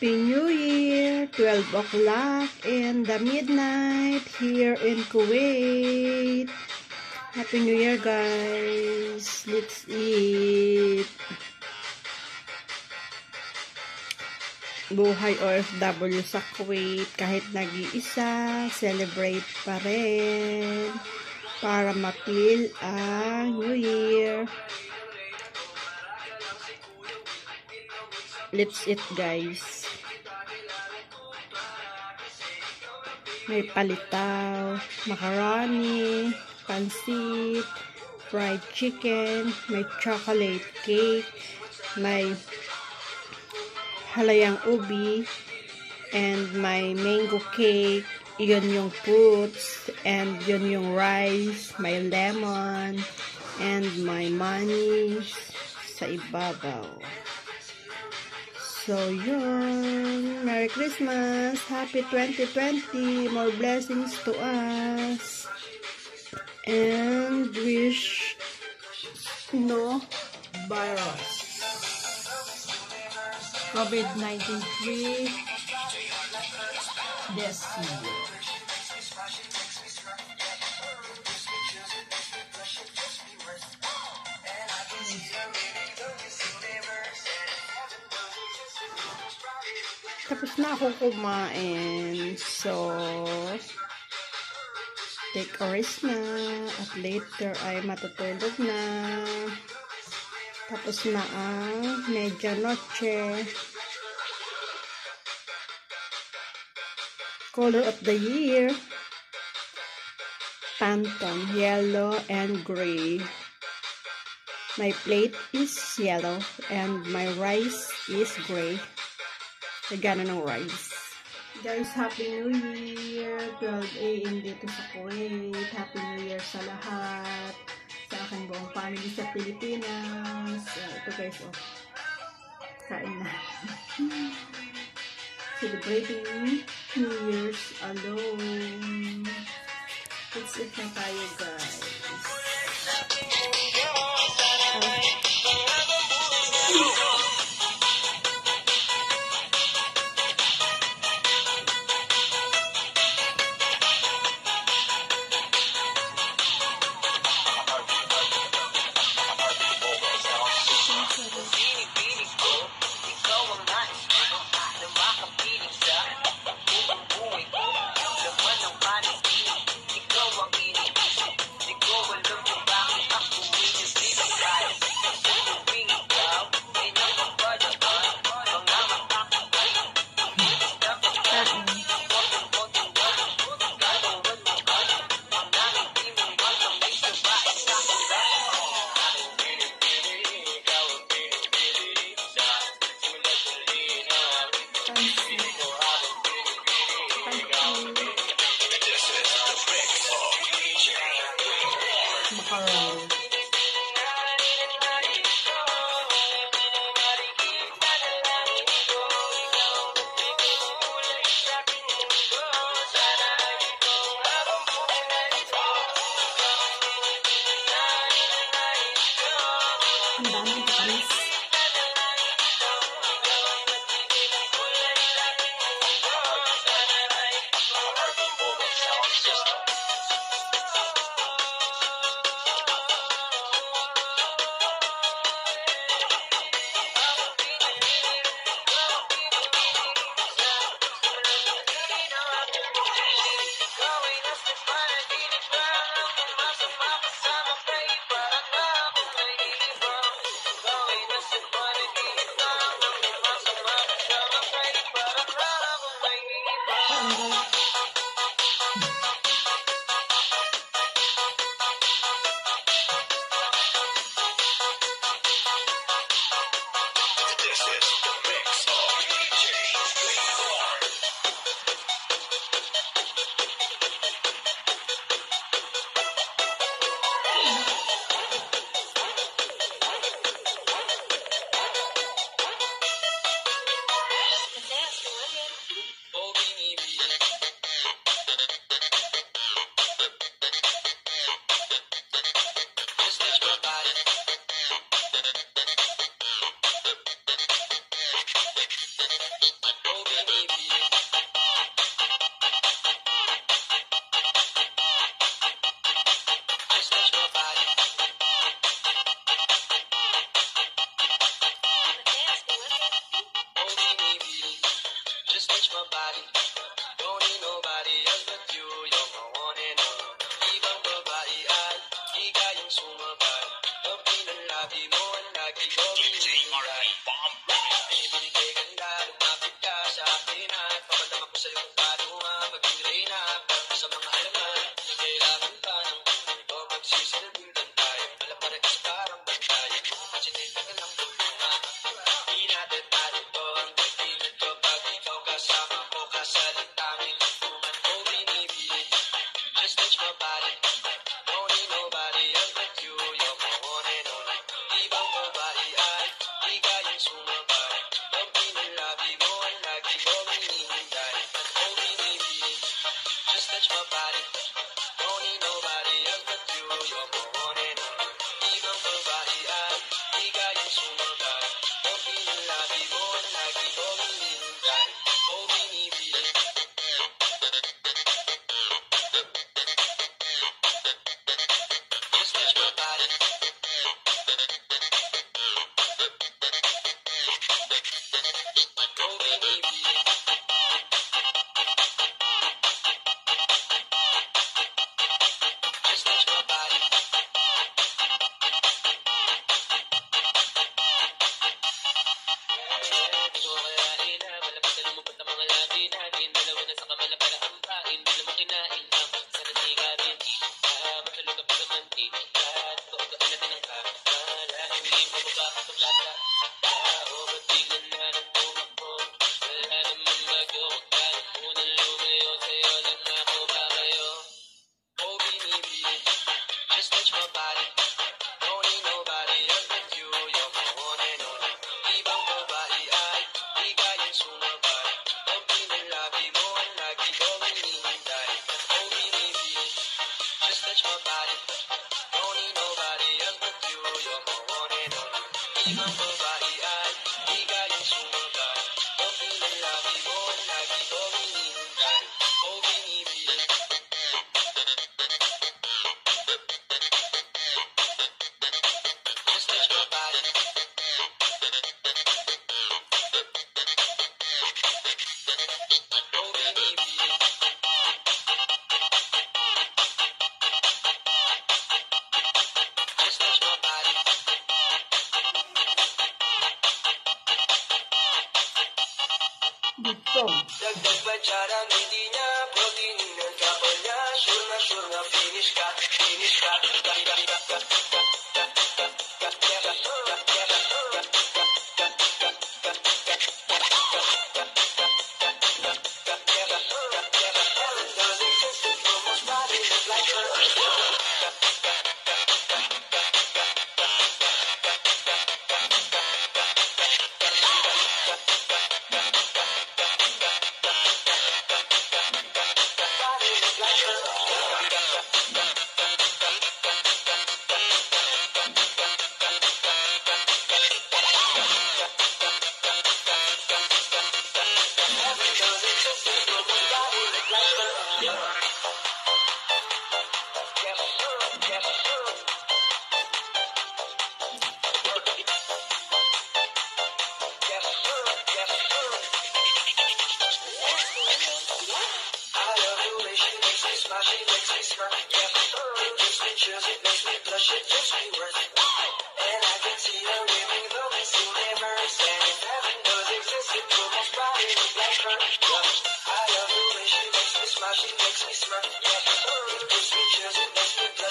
Happy New Year! 12 o'clock in the midnight here in Kuwait. Happy New Year, guys! Let's eat! Buhay OFW sa Kuwait. Kahit nag-iisa, celebrate pa rin para mapil ang New Year. Let's eat, guys. May palitaw, macaroni, pansit, fried chicken, may chocolate cake, may halayang ubi, and may mango cake, yun yung fruits, and yun yung rice, may lemon, and may money sa ibabaw. So, yun. Merry Christmas. Happy 2020. More blessings to us. And wish no virus. COVID-19 free this year. Tapos na ako kumain. So, take a rest na. At later ay matutulog na. Tapos na ang medianoche. Color of the year. Phantom, yellow and gray. My plate is yellow and my rice is gray. Nagana ng rice. Guys, Happy New Year! 12 a.m. dito sa Kuwait. Happy New Year sa lahat. Sa aking buong family sa Pilipinas. Uh, ito guys, oh. Kain na. Celebrating New Year's alone. Let's eat na tayo, guys. Oh. body. kinain, di na makinain. cara με την πρώτη είναι τα παλιά Σούρνα, σούρνα,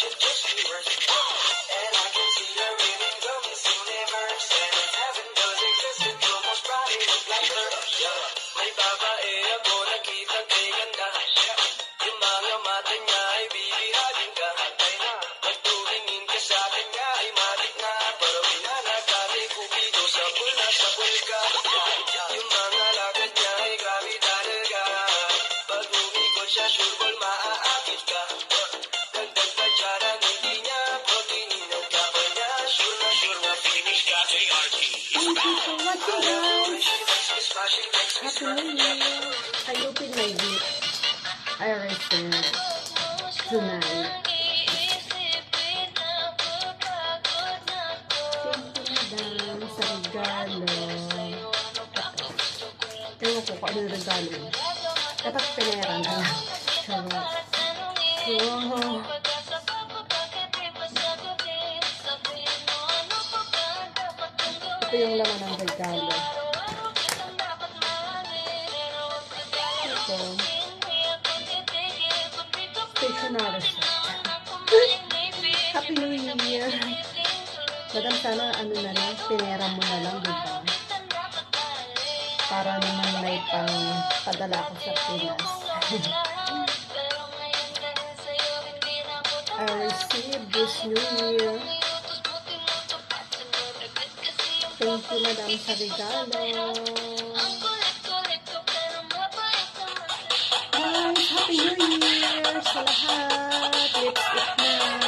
shit. Happy New Year! I opened my gift. I received tonight. Ewan ko kung ano yung regalo. Dapat pinera na lang. Charot. Oh. Ito yung laman ng regalo. Set. Happy New Year! Madam, sana ano na lang, pinera mo na lang, di? Para naman may pang padala ko sa Pinas. I received this New Year. Thank you, Madam, sa regalo. Happy New Year sa lahat! Na!